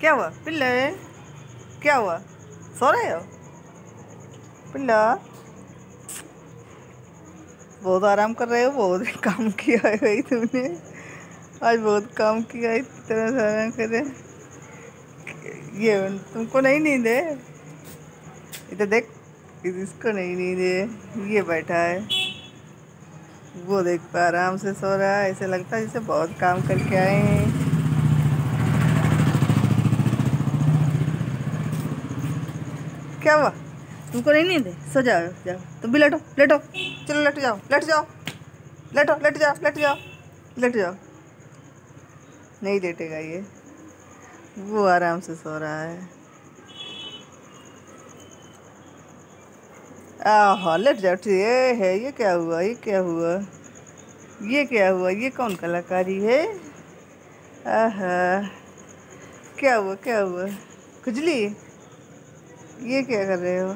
क्या हुआ? पिल्ले। क्या हुआ? सो रहे हो? पिल्ला। बहुत आराम कर रहे हो, बहुत काम किया है तुमने। आज बहुत काम किया इस तरह से आराम करे ये तुमको नहीं नींद है? इधर देख इसको नहीं नींद है। ये बैठा है। वो देख पा आराम से सो रहा है। ऐसे लगता है जैसे बहुत काम करके आए हैं। क्या हुआ? तुमको नहीं नींद? सो जाओ जाओ। तुम भी लेटो लेटो। चलो, लेट जाओ लेट जाओ। लेटो, लेट जाओ लेट जाओ लेट जाओ। नहीं लेटेगा ये। वो आराम से सो रहा है। आह, लेट जाओ ये है, ये क्या हुआ? ये क्या हुआ? ये क्या हुआ? ये कौन कलाकारी है? आहा। क्या हुआ क्या हुआ? खुजली? ये क्या कर रहे हो?